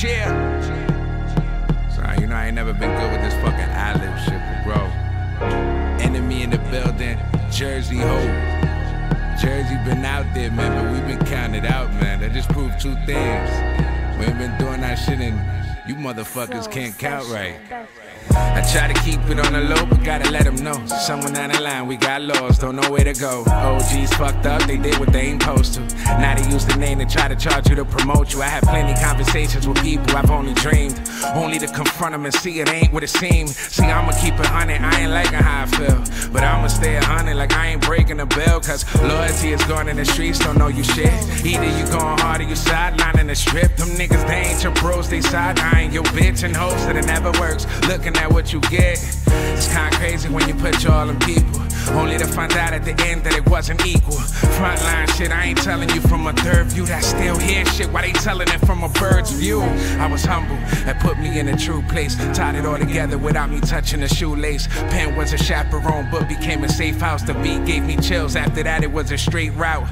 cheer. So, you know, I ain't never been good with this fucking ad lib shit, but bro. Enemy in the building, Jersey Hope. Jersey been out there, man, but we been counted out, man. That just proved two things. We ain't been doing that shit and you motherfuckers can't count right. I try to keep it on the low, but gotta let them know. Someone down the line, we got lost, don't know where to go. OGs fucked up, they did what they ain't supposed to. Now they use the name to try to charge you to promote you. I had plenty conversations with people I've only dreamed. Only to confront them and see it ain't what it seemed. See, I'ma keep it honey, I ain't liking how I feel. But I'ma stay a hundred like I ain't breaking the bell. Cause loyalty is gone in the streets, don't know you shit. Either you going hard or you sidelining the strip. Them niggas, they ain't your bros, they side eyeing your bitch and host that it never works. Looking at what you get. It's kinda crazy when you put you all in people. Only to find out at the end that it wasn't equal. Frontline shit, I ain't telling you from a third view. That still here shit, why they telling it from a bird's view? I was humble, that put me in a true place. Tied it all together without me touching a shoelace. Pen was a chaperone, but became a safe house. The beat gave me chills. After that, it was a straight route.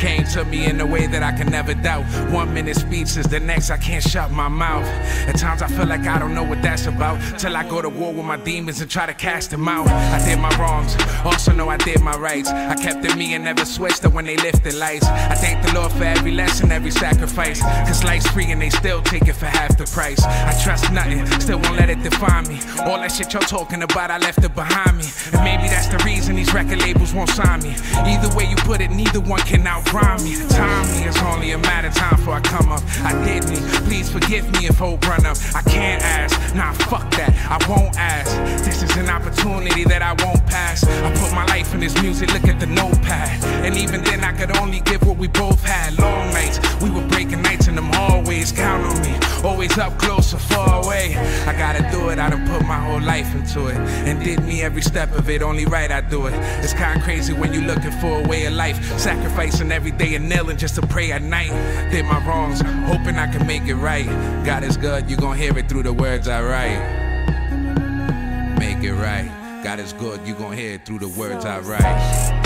Came to me in a way that I can never doubt. One minute speech is the next I can't shut my mouth. At times I feel like I don't know what that's about. Till I go to war with my demons and try to cast them out. I did my wrongs, also know I did my rights. I kept it me and never switched it when they lifted lights. I thank the Lord for every lesson, every sacrifice. Cause life's free and they still take it for half the price. I trust nothing, still won't let it define me. All that shit you're talking about, I left it behind me. And maybe that's the reason these record labels won't sign me. Either way you put it, neither one can outrhyme me. Time me, it's only a matter of time before I come up. I did me, please forgive me if hope run up. I can't ask, nah, fuck that, I won't ask. Opportunity that I won't pass. I put my life in this music, look at the notepad. And even then, I could only give what we both had. Long nights, we were breaking nights in them hallways. Count on me, always up close or far away. I gotta do it, I done put my whole life into it. And did me every step of it, only right I do it. It's kinda crazy when you're looking for a way of life. Sacrificing every day and kneeling just to pray at night. Did my wrongs, hoping I can make it right. God is good, you gon' hear it through the words I write. Right. God is good, you gon' hear it through the words I write.